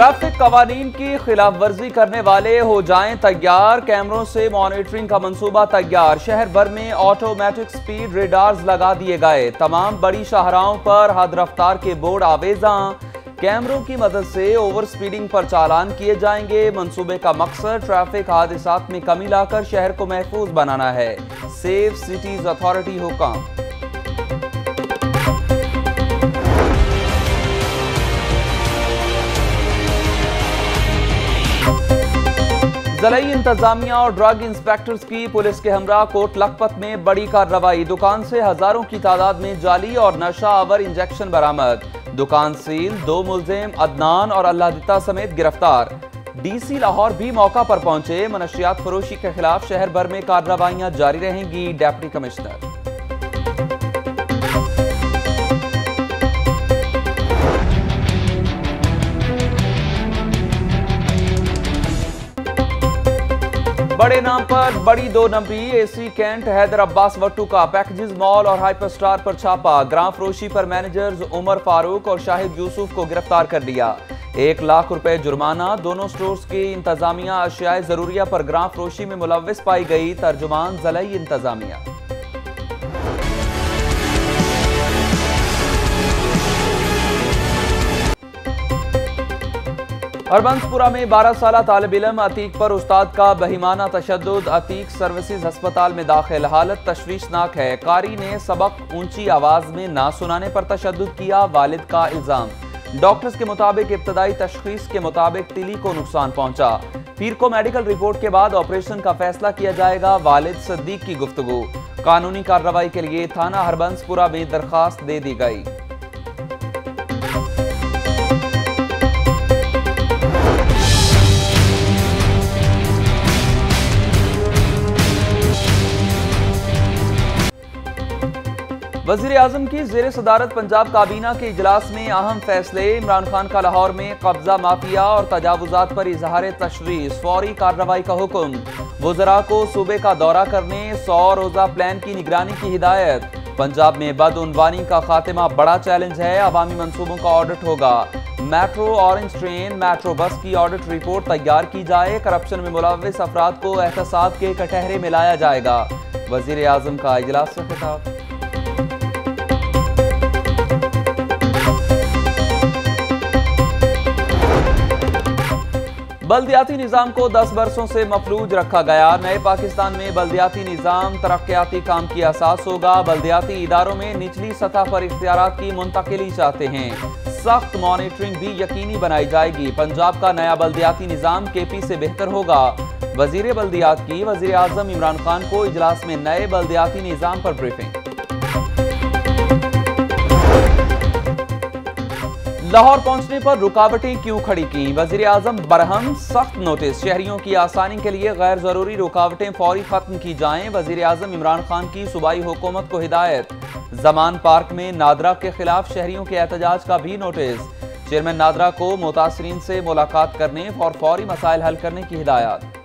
Traffic قوانین کی خلاف ورزی کرنے والے ہو جائیں تیار، کیمروں سے مانیٹرنگ کا منصوبہ تیار۔ شہر بھر میں آٹومیٹک سپیڈ ریڈارز لگا دیے گئے۔ تمام بڑی شاہراہوں پر حد رفتار کے بورڈ آویزاں۔ کیمروں کی مدد سے اوور سپیڈنگ پر چالان کیے جائیں گے۔ منصوبے کا مقصد ٹریفک حادثات میں کمی لا کر شہر کو محفوظ بنانا ہے۔ سیف سٹیز اتھارٹی حکام۔ زرعی انتظامیہ اور ڈرگ انسپیکٹرز کی پولیس کے ہمراہ کوٹ لکھپت میں بڑی کارروائی۔ دکان سے ہزاروں کی تعداد میں جعلی اور نشہ آور انجیکشن برآمد۔ دکان سیل، دو ملزم، عدنان اور اللہ دتا سمیت گرفتار۔ ڈی سی لاہور بھی موقع پر پہنچے۔ منشیات فروشی کے خلاف شہر بھر میں کارروائیاں جاری رہیں گی، ڈیپٹی کمشنر۔ بڑے نام پر بڑی دو نمبری اے سی کینٹ، حیدر عباس وٹو کا پیکجز مال اور ہائپر سٹار پر چھاپا۔ گرام فروشی پر مینیجرز عمر فاروق اور شاہد یوسف کو گرفتار کر لیا ایک لاکھ روپے جرمانہ، دونوں سٹورز کی انتظامیہ اشیاء ضروریہ پر گرام فروشی میں ملوث پائی گئی۔ ترجمان زلعی انتظامیہ۔ اربنسپورہ میں بارہ سالہ طالب علم عتیق پر استاد کا بہیمانہ تشدد، عتیق سروسز ہسپتال میں داخل، حالت تشویشناک ہے۔ قاری نے سبق اونچی آواز میں نہ سنانے پر تشدد کیا، والد کا الزام۔ ڈاکٹرز کے مطابق ابتدائی تشخیص کے مطابق تلی کو نقصان پہنچا۔ پیر کو میڈیکل رپورٹ کے بعد آپریشن کا فیصلہ کیا جائے گا، والد صدیق کی گفتگو۔ قانونی کارروائی کے لیے تھانہ ہربنسپورہ میں درخواست دے دی گئی۔ وزیر اعظم کی زیر صدارت پنجاب کابینہ کے اجلاس میں اہم فیصلے، عمران خان کا لاہور میں قبضہ مافیا اور تجاوزات پر اظہار تشویش، فوری کارروائی کا حکم۔ وزراء کو صوبے کا دورہ کرنے، سو روزہ پلان کی نگرانی کی ہدایت۔ پنجاب میں بدعنوانی کا خاتمہ بڑا چیلنج ہے، عوامی منصوبوں کا آڈٹ ہوگا۔ Metro orange train, metro bus کی آڈٹ رپورٹ تیار کی جائے، کرپشن میں ملوث افراد کو احتساب کے کٹہرے میں لایا جائے گا۔ وزیر اعظم کا اجلاس سے خطاب۔ بلدیاتی نظام کو دس برسوں سے مفلوج رکھا گیا۔ نئے پاکستان میں بلدیاتی نظام ترقیاتی کام کی اساس ہوگا۔ بلدیاتی اداروں میں نچلی سطح پر اختیارات کی منتقلی چاہتے ہیں۔ سخت مانیٹرنگ بھی یقینی بنائی جائے گی۔ پنجاب کا نیا بلدیاتی نظام کے پی سے بہتر ہوگا۔ وزیر بلدیات کی وزیر اعظم عمران خان کو اجلاس میں نئے بلدیاتی نظام پر بریفنگ لاہور پہنچنے پر رکاوٹیں کیوں کھڑی کی وزیر اعظم برہم سخت نوٹس، شہریوں کی آسانی کے لیے غیر ضروری رکاوٹیں فوری ختم کی جائیں۔ وزیر اعظم عمران خان کی صوبائی حکومت کو ہدایت۔ زمان پارک میں نادرہ کے خلاف شہریوں کے احتجاج کا بھی نوٹس۔ چیئرمین نادرہ کو متاثرین سے ملاقات کرنے اور فوری مسائل حل کرنے کی ہدایات۔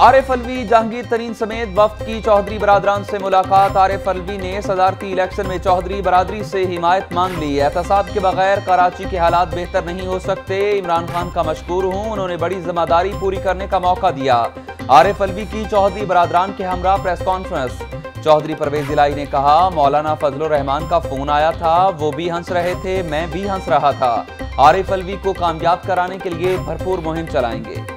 عارف الوی، جہانگیر ترین سمیت وفد کی چوہدری برادران سے ملاقات۔ عارف الوی نے صدارتی الیکشن میں چوہدری برادری سے حمایت مانگ لی۔ احتساب کے بغیر کراچی کے حالات بہتر نہیں ہو سکتے۔ عمران خان کا مشکور ہوں۔ انہوں نے بڑی ذمہ داری پوری کرنے کا موقع دیا۔ عارف الوی کی چوہدری برادران کے ہمراہ پریس کانفرنس۔ چوہدری پرویز الہی نے کہا، مولانا فضل الرحمان کا فون آیا تھا۔ وہ بھی ہنس رہے تھے، میں بھی ہنس رہا تھا۔ عارف الوی کو کامیاب کرانے کے لیے بھرپور مہم چلائیں گے۔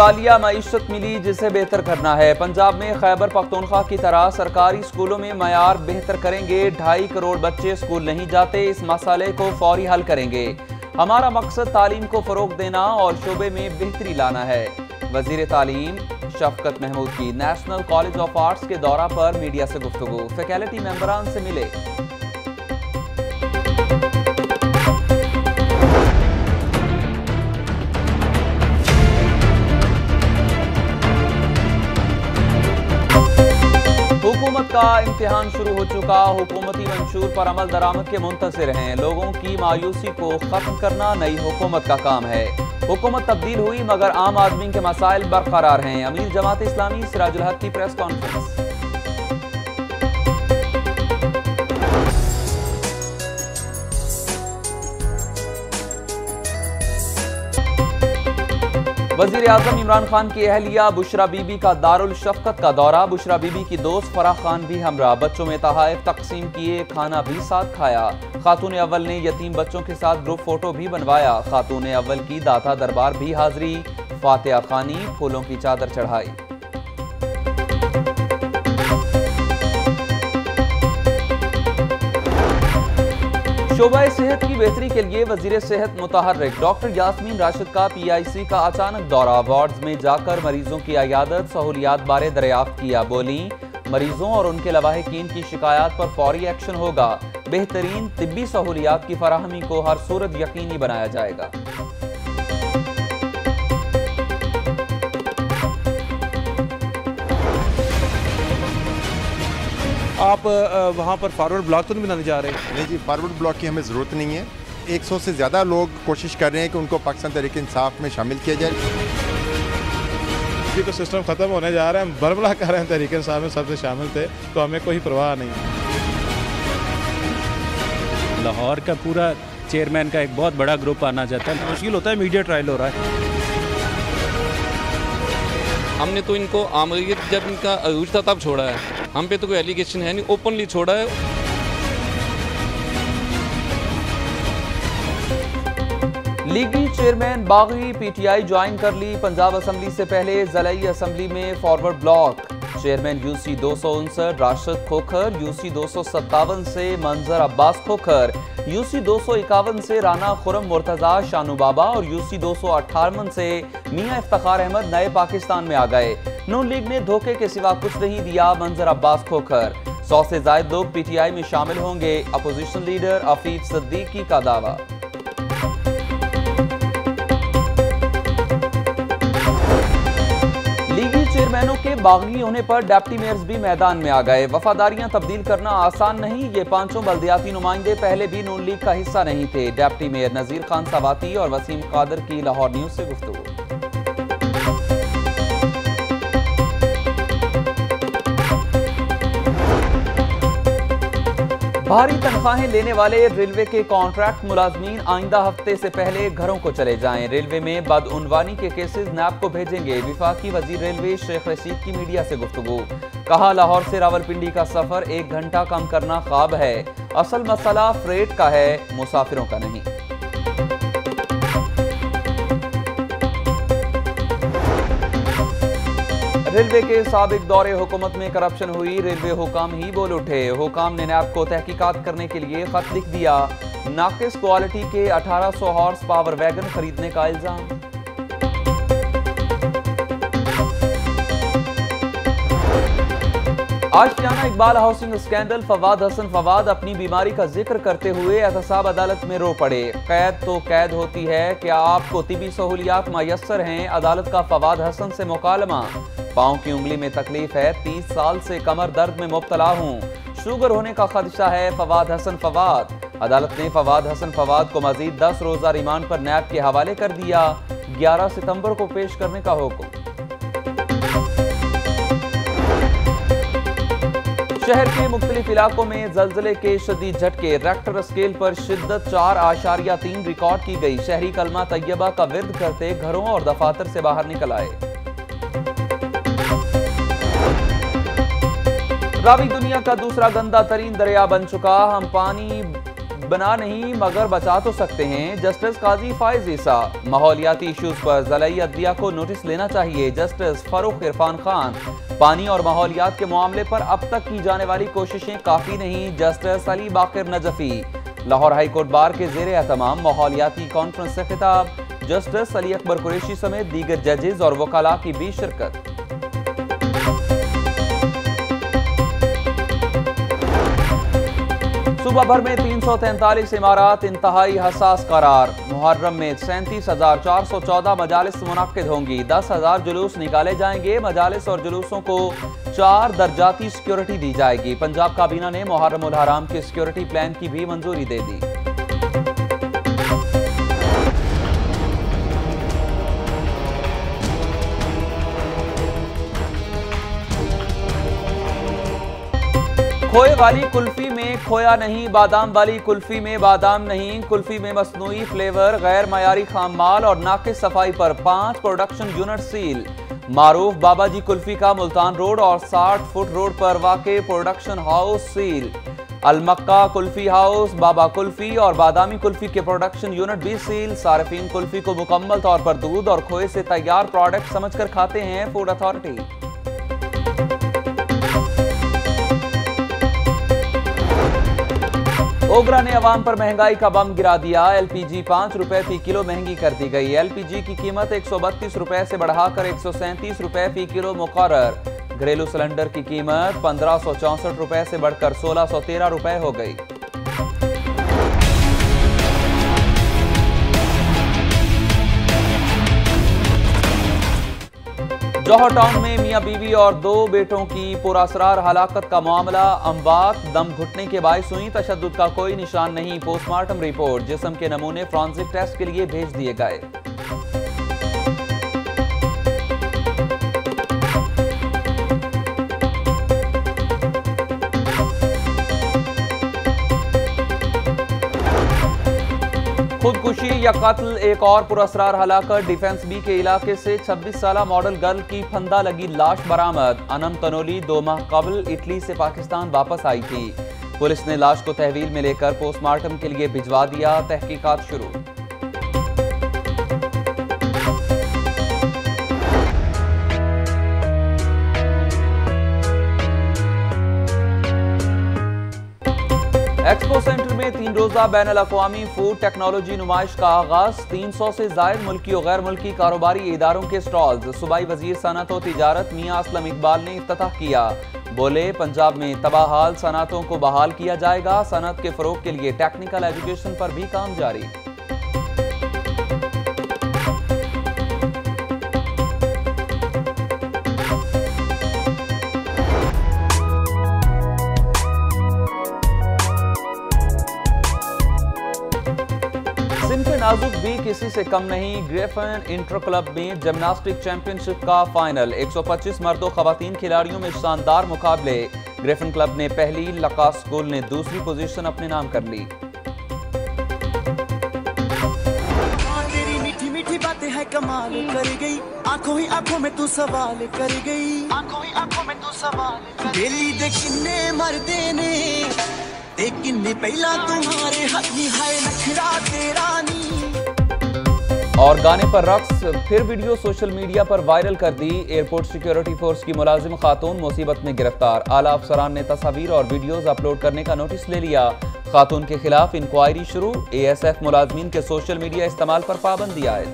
دیوالیہ معیشت ملی جسے بہتر کرنا ہے۔ پنجاب میں خیبر پختونخوا کی طرح سرکاری سکولوں میں معیار بہتر کریں گے۔ ڈھائی کروڑ بچے سکول نہیں جاتے۔ اس مسئلے کو فوری حل کریں گے۔ ہمارا مقصد تعلیم کو فروغ دینا اور شعبے میں بہتری لانا ہے۔ وزیر تعلیم شفقت محمود کی نیشنل کالج آف آرٹس کے دورہ پر میڈیا سے گفتگو۔ فیکلٹی ممبران سے ملے۔ کا امتحان شروع ہو چکا، حکومتی منشور پر عمل درآمد کے منتظر ہیں۔ لوگوں کی مایوسی کو ختم کرنا نئی حکومت کا کام ہے۔ حکومت تبدیل ہوئی مگر عام آدمی کے مسائل برقرار ہیں۔ امیر جماعت اسلامی، سراج الحق کی پریس کانفرنس۔ وزیر اعظم عمران خان کی اہلیہ بشرا بی بی کا دارالشفقت کا دورہ۔ بشرا بی بی کی دوست فراح خان بھی ہمراہ۔ بچوں میں تحائف تقسیم کیے، کھانا بھی ساتھ کھایا۔ خاتون اول نے یتیم بچوں کے ساتھ گروپ فوٹو بھی بنوایا۔ خاتون اول کی داتا دربار بھی حاضری۔ فاتحہ خانی پھولوں کی چادر چڑھائی۔ شعبہ صحت کی بہتری کے لیے وزیر صحت متحرک ڈاکٹر یاسمین راشد کا پی آئی سی کا اچانک دورہ۔ وارڈز میں جا کر مریضوں کی عیادت سہولیات بارے دریافت کیا۔ بولی مریضوں اور ان کے لواحقین کی شکایات پر فوری ایکشن ہوگا۔ بہترین طبی سہولیات کی فراہمی کو ہر صورت یقینی بنایا جائے گا۔ آپ وہاں پر فارورڈ بلاک تو نہیں بنانے جا رہے؟ نہیں جی فارورڈ بلاک کی ہمیں ضرورت نہیں ہے۔ ایک سو سے زیادہ لوگ کوشش کر رہے ہیں کہ ان کو پاکستان تحریک انصاف میں شامل کیا جائے۔ اسی تو سسٹم ختم ہونے جا رہے ہیں ہم بربلا کر رہے ہیں تحریک انصاف میں سب سے شامل تھے۔ تو ہمیں کوئی پرواہ نہیں۔ لاہور کا پورا چیئرمین کا ایک بہت بڑا گروپ آنا چاہتا ہے۔ مشکل ہوتا ہے میڈیا ٹرائل ہو رہا ہے۔ ہم نے تو ان کو آمریت جب ان کا عروج تھا تب چھوڑا ہے۔ ہم پہ تو کوئی ایلیگیشن ہے نہیں اوپنلی چھوڑا ہے۔ لیگی چیئرمین باغی پی ٹی آئی جوائن کر لی پنجاب اسمبلی سے پہلے زلعی اسمبلی میں forward block chairman U C دو سو انسٹھ، راشد کھوکھر یو سی دو سو ستاون سے منظر عباس کھوکھر یو سی دو سو اکاون سے رانا خرم مرتضی شانو بابا اور یو سی دو سو اٹھارمن سے میاں افتخار احمد نئے پاکستان میں آ گئے۔ نون لیگ نے دھوکے کے سوا کچھ نہیں دیا منظر عباس کھوکھر۔ سو سے زائد لوگ پی ٹی آئی میں شامل ہوں گے۔ اپوزیشن لیڈر عفیف صدیقی کا دعویٰ۔ لیگی چیئرمینوں کے باغی ہونے پر ڈیپٹی میئرز بھی میدان میں آ گئے۔ وفاداریاں تبدیل کرنا آسان نہیں، یہ پانچوں بلدیاتی نمائندے پہلے بھی نون لیگ کا حصہ نہیں تھے۔ ڈیپٹی میئر نذیر خان سواتی اور وسیم قادر کی لاہور نیوز سے گفتگو۔ بھاری تنخواہیں لینے والے ریلوے کے کانٹریکٹ ملازمین آئندہ ہفتے سے پہلے گھروں کو چلے جائیں۔ ریلوے میں بدعنوانی کے کیسز نیب کو بھیجیں گے۔ وفاقی وزیر ریلوے شیخ رشید کی میڈیا سے گفتگو۔ کہا، لاہور سے راولپنڈی کا سفر ایک گھنٹہ کم کرنا خواب ہے۔ اصل مسئلہ فریٹ کا ہے، مسافروں کا نہیں۔ ریلوے کے سابق دور حکومت میں کرپشن ہوئی، ریلوے حکام ہی بول اٹھے۔ حکام نے نیب کو تحقیقات کرنے کے لیے خط لکھ دیا۔ ناقص کوالٹی کے اٹھارہ سو ہارس پاور ویگن خریدنے کا الزام۔ آشیانہ اقبال ہاؤسنگ اسکینڈل فواد حسن فواد اپنی بیماری کا ذکر کرتے ہوئے احتساب عدالت میں رو پڑے۔ قید تو قید ہوتی ہے کیا آپ کو طبی سہولیات میسر ہیں، عدالت کا فواد حسن سے مکالمہ۔ پاؤں کی انگلی میں تکلیف ہے، تیس سال سے کمر درد میں مبتلا ہوں۔ شوگر ہونے کا خدشہ ہے فواد حسن فواد۔ عدالت نے فواد حسن فواد کو مزید دس روزہ ریمانڈ پر نیب کے حوالے کر دیا۔ گیارہ ستمبر کو پیش کرنے کا حکم۔ شہر کے مختلف علاقوں میں زلزلے کے شدید جھٹکے، ریکٹر اسکیل پر شدت چار آشاریہ تین ریکارڈ کی گئی۔ شہری کلمہ طیبہ کا ورد کرتے گھروں اور دفاتر سے باہر نکل آئے۔ راوی دنیا کا دوسرا گندہ ترین دریا بن چکا۔ ہم پانی بنا نہیں، مگر بچا تو سکتے ہیں۔ جسٹس قاضی فائز عیسیٰ، ماحولیاتی ایشوز پر ضلعی عدلیہ کو نوٹس لینا چاہیے۔ جسٹس فاروق عرفان خان، پانی اور ماحولیات کے معاملے پر اب تک کی جانے والی کوششیں کافی نہیں۔ Justice Ali Baqir Najafi, Lahore high court bar کے زیر اہتمام، ماحولیاتی کانفرنس سے خطاب۔ جسٹس علی اکبر قریشی سمیت دیگر ججز اور وکلاء کی بھی شرکت۔ صوبہ بھر میں تین سو تینتالیس امارات انتہائی حساس قرار۔ محرم میں سینتیس ہزار چار سو چودہ مجالس منعقد ہوں گی۔ دس ہزار جلوس نکالے جائیں گے۔ مجالس اور جلوسوں کو چار درجاتی سیکیورٹی دی جائے گی۔ پنجاب کابینہ نے محرم الحرام کے سیکیورٹی پلان کی بھی منظوری دے دی۔ کھوئے والی کلفی میں کھویا نہیں، بادام والی کلفی میں بادام نہیں۔ کلفی میں مصنوعی فلیور، غیر معیاری خام مال اور ناقص صفائی پر پانچ پروڈکشن یونٹ سیل معروف بابا جی کلفی کا ملتان روڈ اور ساٹھ فٹ روڈ پر واقع پروڈکشن ہاؤس سیل المکہ کلفی ہاؤس بابا کلفی اور بادامی کلفی کے پروڈکشن یونٹ بھی سیل صارفین کلفی کو مکمل طور پر دودھ اور کھوئے سے تیار پروڈکٹ سمجھ کر کھاتے ہیں فوڈ اتھارٹی اوگرا نے عوام پر مہنگائی کا بم گرا دیا۔ ایل پی جی پانچ روپے فی کلو مہنگی کر دی گئی۔ ایل پی جی کی قیمت ایک سو بتیس روپے سے بڑھا کر ایک سو سینتیس روپے فی کلو مقرر۔ گھریلو سلنڈر کی قیمت پندرہ سو چونسٹھ روپے سے بڑھ کر سولہ سو تیرہ روپے ہو گئی۔ جوہر ٹاؤن میں میاں بیوی اور دو بیٹوں کی پراسرار ہلاکت کا معاملہ اموات دم گھٹنے کے باعث ہوئی، تشدد کا کوئی نشان نہیں۔ پوسٹ مارٹم رپورٹ، جسم کے نمونے فرانزک ٹیسٹ کے لیے بھیج دیے گئے۔ خودکشی یا قتل ایک اور پراسرار ہلاکت ڈیفنس بی کے علاقے سے چھبیس سالہ ماڈل گرل کی پھندہ لگی لاش برآمد۔ انم تنولی دو ماہ قبل اٹلی سے پاکستان واپس آئی تھی۔ پولیس نے لاش کو تحویل میں لے کر پوسٹ مارٹم کے لیے بھجوا دیا۔ تحقیقات شروع۔ روزہ بین الاقوامی فوڈ ٹیکنالوجی نمائش کا آغاز، تین سو سے زائد ملکی و غیر ملکی کاروباری اداروں کے سٹالز صوبائی وزیر صنعت و تجارت میاں اسلم اقبال نے افتتاح کیا۔ بولے، پنجاب میں تباہ حال، صنعتوں کو بحال کیا جائے گا۔ صنعت کے فروغ کے لیے ٹیکنیکل ایجوکیشن پر بھی کام جاری۔ بھی کسی سے کم نہیں گریفن انٹر کلب میں جمناسٹک چیمپئن شپ کا فائنل۔ ایک سو پچیس مرد و خواتین کھلاڑیوں میں شاندار مقابلے۔ گریفن کلب نے پہلی لقا سکول نے دوسری پوزیشن اپنے نام کر لی۔ ہاں، کمال کر گئی۔ آنکھوں ہی آنکھوں میں تو سوال کر گئی۔ آنکھوں ہی آنکھوں میں تو سوال دلی دے کنے مردے نے تے کنے پہلا تمہارے حق نہیں ہائے نکھرا تیرا اور گانے پر رقص، پھر ویڈیو سوشل میڈیا پر وائرل کر دی۔ ایئرپورٹ سیکیورٹی فورس کی ملازم خاتون مصیبت میں گرفتار۔ اعلیٰ افسران نے تصاویر اور ویڈیوز اپلوڈ کرنے کا نوٹس لے لیا۔ خاتون کے خلاف انکوائری شروع۔ اے ایس ایف ملازمین کے سوشل میڈیا استعمال پر پابندی عائد۔